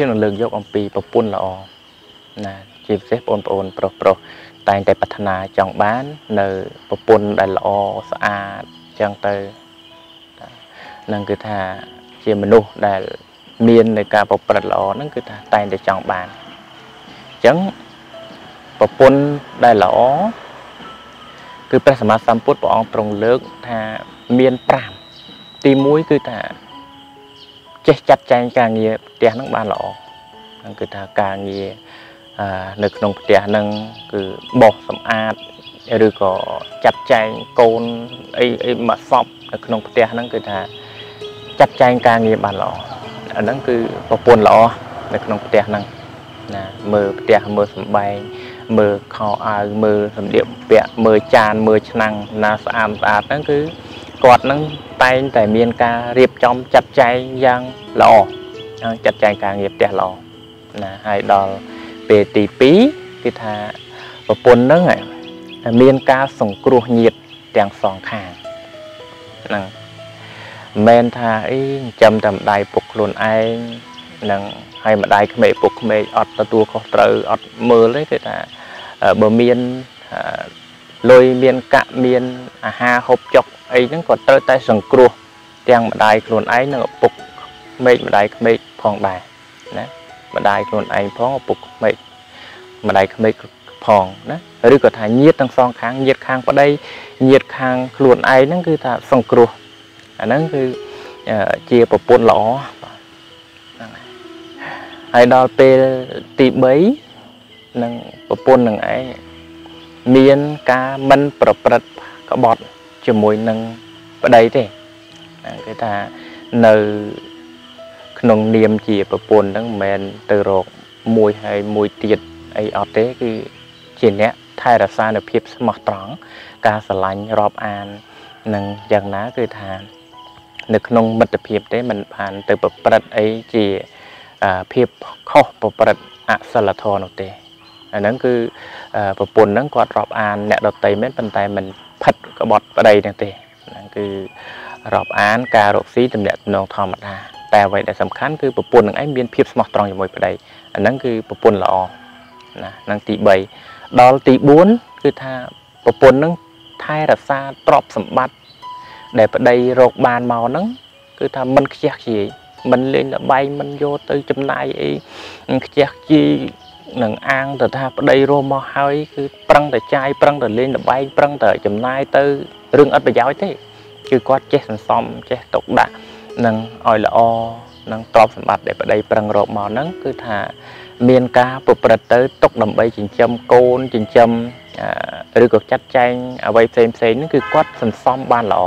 ភាពនឹងលើកយកអំពីប្រពន្ធល្អណាជាពិសេសបងប្អូនប្រុសប្រុសតែងតែប្រាថ្នាចង់បាន នៅប្រពន្ធដែលល្អស្អាតចឹងទៅនឹងគឺថាជាមនុស្សដែល មាននៅការប្រព្រឹត្តល្អហ្នឹងគឺថាតែងតែចង់បានអញ្ចឹងប្រពន្ធដែលល្អគឺព្រះសម្មាសម្ពុទ្ធព្រះអង្គទ្រង់លើកថាមាន5ទី1គឺថា ចេះចាត់ចែងការងារផ្ទះហ្នឹងបានល្អហ្នឹងគឺថាការងារនៅក្នុងផ្ទះហ្នឹងគឺបោសសម្អាតឬក៏ចាត់ចែងកូនអីអីមកសពនៅក្នុងផ្ទះហ្នឹងគឺថាចាត់ចែងការងារបានល្អអាហ្នឹងគឺប្រពន្ធល្អនៅក្នុងផ្ទះហ្នឹងណាមើលផ្ទះមើលសំបែងមើលខោអាវមើលសម្លៀកបំពាក់មើលចានមើលឆ្នាំងណាស្អាតស្អាតហ្នឹងគឺ គាត់នឹងតែងតែមានការរៀបចំចាត់ចែងយ៉ាងល្អចាត់ចែងការងារផ្ទះល្អណាហើយដល់ពេលទី2គឺថាប្រពន្ធនឹងមានការសង្គ្រោះញាតទាំងសងខាងហ្នឹងមិនថាអីចិញ្ចឹមតែម្ដាយពុកខ្លួនឯងនឹងហើយម្ដាយក្មេកពុកក្មេកអត់ទទួលខុសត្រូវអត់មើលទេគឺថាបើមានលុយមានកាក់មានអាហារហូបចុក អីហ្នឹងក៏ត្រូវតែសង្គ្រោះទាំងម្ដាយខ្លួនឯងនិងឪពុកក្មេកម្ដាយក្មេកផងដែរណាម្ដាយខ្លួនឯងផងឪពុកក្មេកម្ដាយក្មេកផងណាឬក៏ថាញាតទាំងសងខាងញាតខាងប្តីញាតខាងខ្លួនឯងហ្នឹងគឺថាសង្គ្រោះអាហ្នឹងគឺជាប្រពន្ធល្អហ្នឹងហើយដល់ពេលទី3នឹងប្រពន្ធនឹងឯងមានការមិនប្រព្រឹត្តក្បត់ ជាមួយនឹងប្តីទេគេថានៅក្នុងនាមជាប្រពន្ធហ្នឹងមិនមែនទៅរកមួយហើយមួយទៀតអីអត់ទេ គឺជាអ្នកថែរក្សានូវភាពស្មោះត្រង់ការស្រឡាញ់រាប់អាននឹងយ៉ាងណាគឺថានៅក្នុងមិត្តភាពទេมันបានទៅប្រព្រឹត្តអីជាភាពខុសប្រព្រឹត្តអសិលធម៌នោះទេអាហ្នឹងគឺប្រពន្ធហ្នឹងគាត់រាប់អានអ្នកដតីមែនប៉ុន្តែមិន ផិតក្បត់ប្តីហ្នឹងទេហ្នឹងគឺរាប់អានការរកស៊ីតំណាក់តំណងធម្មតាតែអ្វីដែលសំខាន់គឺប្រពន្ធនឹងឯងមានភាពស្មោះត្រង់ជាមួយប្តីអាហ្នឹងគឺប្រពន្ធល្អណាហ្នឹងទី3ដល់ទី4គឺថាប្រពន្ធនឹងថែរក្សាទ្រព្យសម្បត្តិដែលប្តីរកបានមកហ្នឹងគឺថាមិនខ្ជះខ្ជាយមិនលេងលបែងមិនយកទៅចំណាយអីខ្ជះខ្ជាយ នឹងអាងទៅថាប្តីរស់មកហើយគឺប្រឹងតែចាយប្រឹងតែលេងលបែងប្រឹងតែចំណាយទៅរឿងអត់ប្រយោជន៍ទេគឺគាត់ចេះសន្សំចេះទុកដាក់នឹងឲ្យល្អនឹងទ្រព្យសម្បត្តិដែលប្តីប្រឹងរកមកហ្នឹងគឺថាមានការប្រព្រឹត្តទៅទុកដើម្បីចិញ្ចឹមកូនចិញ្ចឹមឬក៏ចាត់ចែងអ្វីផ្សេងផ្សេងហ្នឹងគឺគាត់សន្សំបានល្អ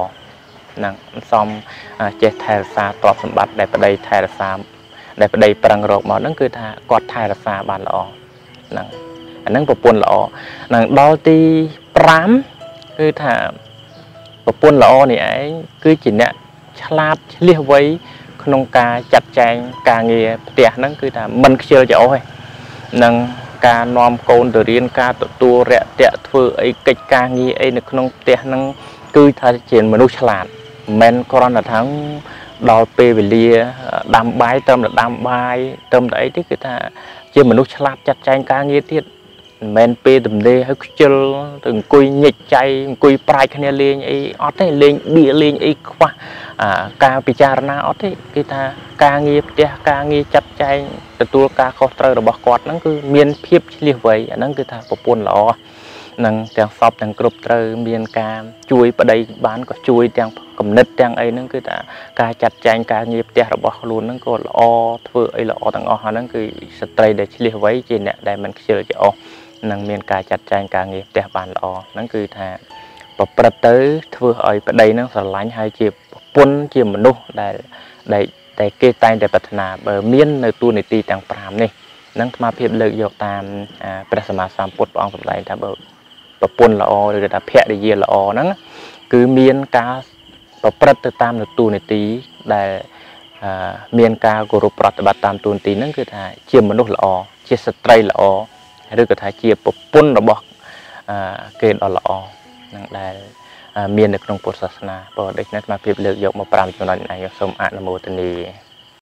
ហ្នឹងសំចេះថែរក្សាទ្រព្យសម្បត្តិដែលប្តីថែរក្សា ដែលប្តីប្រឹងរកមកហ្នឹងគឺថាគាត់ថែរក្សាបានល្អហ្នឹងអាហ្នឹងប្រពន្ធល្អហ្នឹងដល់ទី5គឺថាប្រពន្ធល្អនេះឯងគឺជាអ្នកឆ្លាតឆ្លៀសវៃក្នុងការចាត់ចែងការងារផ្ទះហ្នឹងគឺថាមិនខ្ជិលចោលទេនឹងការនាំកូនទៅរៀនការទទួលរយៈធ្វើអីកិច្ចការងារអីនៅក្នុងផ្ទះហ្នឹងគឺថាជាមនុស្សឆ្លាតមិនគ្រាន់តែថា ដល់ពេលវេលាដាំបាយត្រឹមតែដាំបាយត្រឹមតែអីទេគឺថាជាមនុស្សឆ្លាតចាត់ចែងការងារទៀតមិនមែនពេលទំនេរឲ្យខ្ជិលទៅអង្គុយញិចចៃអង្គុយប្រាយគ្នាលេងអីអត់ទេលេងបៀលេងអីខ្វះការពិចារណាអត់ទេគឺថាការងារផ្ទះការងារចាត់ចែងទទួលការខុសត្រូវរបស់គាត់ហ្នឹងគឺមានភាពឆ្លៀសវៃអាហ្នឹងគឺថាប្រពន្ធល្អ នឹងទាំងសពទាំងគ្រប់ត្រូវមានការជួយប្តីបានក៏ជួយទាំងគំនិតទាំងអីហ្នឹងគឺថាការចាត់ចែងការងារផ្ទះរបស់ខ្លួនហ្នឹងក៏ល្អធ្វើអីល្អទាំងអស់ហ្នឹងគឺស្ត្រីដែលឆ្លៀសវៃជាអ្នកដែលមិនខ្ជិលច្រអូសនឹងមានការចាត់ចែងការងារផ្ទះបានល្អហ្នឹងគឺថាប្រព្រឹត្តទៅធ្វើឲ្យប្តីហ្នឹងស្រឡាញ់ហើយជាប្រពន្ធជាមនុស្សដែលដែលតែគេតែងតែប្រាថ្នាបើមាននៅទូនីតិទាំង5នេះនឹងអាត្មាភាពលើកយកតាមព្រះសម្មាសម្ពុទ្ធព្រះអង្គសម្ដែងថាបើ ប្រពន្ធល្អឬថាភរិយាល្អហ្នឹងគឺមានការប្រព្រឹត្តទៅតាមនទូនីតិដែលមានការគោរពប្រតិបត្តិតាមទូនីតិហ្នឹងគឺថាជាមនុស្សល្អជាស្ត្រីល្អឬក៏ថាជាប្រពន្ធរបស់គេដ៏ល្អនឹងដែលមាននៅក្នុងពុទ្ធសាសនាព្រោះដូច្នេះអាភាពលើកយកមក5ចំណុចនេះសូមអនុមោទនា